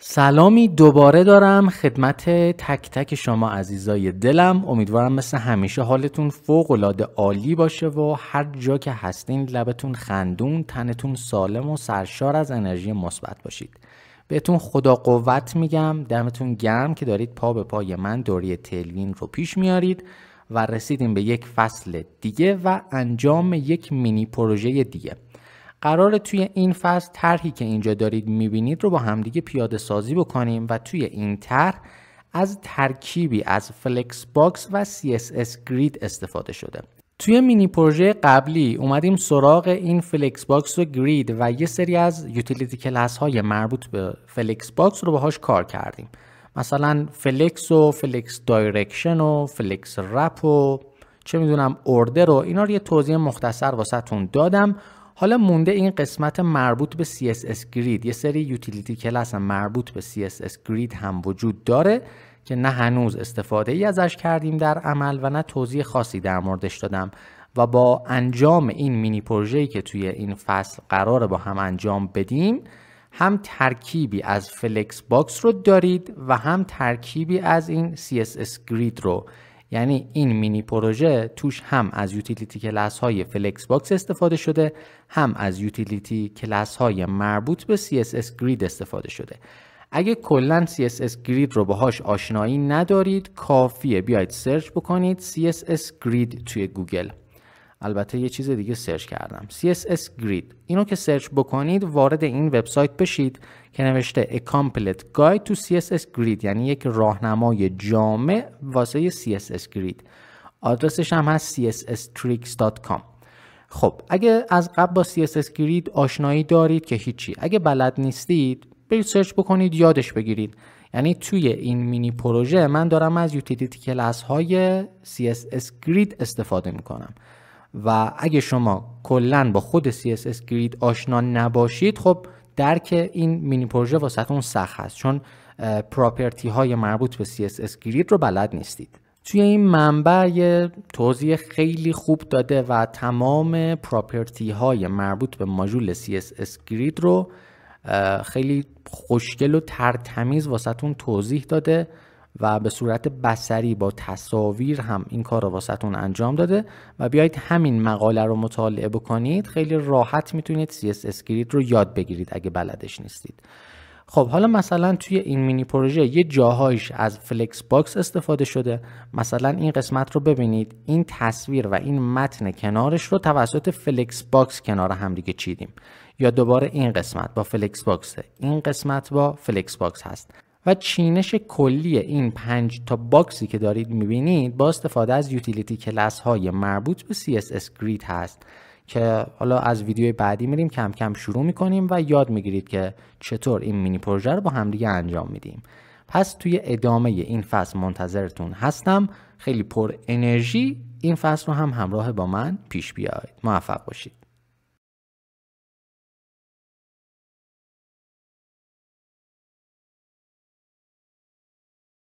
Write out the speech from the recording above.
سلامی دوباره دارم خدمت تک تک شما عزیزای دلم. امیدوارم مثل همیشه حالتون فوق العاده عالی باشه و هر جا که هستین لبتون خندون تنتون سالم و سرشار از انرژی مثبت باشید. بهتون خدا قوت میگم دمتون گرم که دارید پا به پای من دوری تلوین رو پیش میارید و رسیدیم به یک فصل دیگه و انجام یک مینی پروژه دیگه. قراره توی این فصل طرحی که اینجا دارید می‌بینید رو با همدیگه پیاده سازی بکنیم و توی این طرح از ترکیبی از flexbox و CSS grid استفاده شده. توی مینی پروژه قبلی اومدیم سراغ این flexbox و grid و یه سری از utility class های مربوط به flexbox رو باهاش کار کردیم. مثلا flex و flex direction و flex wrap و چه می‌دونم order رو اینا رو یه توضیح مختصر واسهتون دادم. حالا مونده این قسمت مربوط به CSS grid یه سری utility class مربوط به CSS grid هم وجود داره که نه هنوز استفاده ای ازش کردیم در عمل و نه توضیح خاصی در موردش دادم. و با انجام این مینی پروژه‌ای که توی این فصل قراره با هم انجام بدیم هم ترکیبی از flexbox رو دارید و هم ترکیبی از این CSS grid رو. یعنی این مینی پروژه توش هم از utility class های flexbox استفاده شده هم از utility class های مربوط به CSS grid استفاده شده. اگه کلا CSS grid رو باهاش آشنایی ندارید کافیه بیاید search بکنید CSS grid توی گوگل. البته یه چیز دیگه search کردم. CSS Grid. اینو که search بکنید وارد این وبسایت بشید که نوشته A Complete Guide to CSS Grid یعنی یک راهنمای جامع واسه CSS Grid. آدرسش هم هست csstricks.com خب اگه از قبل با CSS Grid آشنایی دارید که هیچی اگه بلد نیستید برید سرچ بکنید یادش بگیرید. یعنی توی این مینی پروژه من دارم از یوتیلیتی کلاس های CSS Grid استفاده می‌کنم. و اگه شما کلا با خود CSS گرید آشنا نباشید خب درک این مینی پروژه واسهتون سخت هست چون پراپرتی های مربوط به CSS گرید رو بلد نیستید. توی این منبع یه توضیح خیلی خوب داده و تمام پراپرتی های مربوط به ماژول CSS گرید رو خیلی خوشگل و ترتمیز واسهتون توضیح داده. و به صورت بسری با تصاویر هم این کار رو واسهتون انجام داده و بیایید همین مقاله رو مطالعه بکنید. خیلی راحت می‌تونید CSS گرید رو یاد بگیرید اگه بلدش نیستید. خب حالا مثلا توی این مینی پروژه یه جاهایش از flexbox استفاده شده. مثلا این قسمت رو ببینید. این تصویر و این متن کنارش رو توسط flexbox کنار هم دیگه چیدیم. یا دوباره این قسمت با flexbox این قسمت با flexbox هست. و چینش کلی این پنج تا box ی که دارید می‌بینید با استفاده از utility class های مربوط به CSS Grid هست که حالا از ویدیوی بعدی میریم کم کم شروع می‌کنیم و یاد می‌گیرید که چطور این مینی پروژه رو با همدیگه انجام میدیم. پس توی ادامه این فصل منتظرتون هستم. خیلی پر انرژی این فصل رو هم همراه با من پیش بیاید موفق باشید.